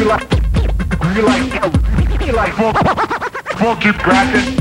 you like, you like, you like funky, funky bracket.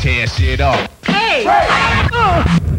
I'ma tear shit up. Hey! Oh!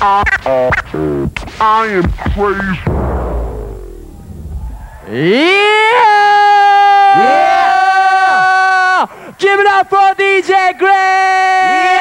I am crazy. Yeah! Give it up for DJ Craze!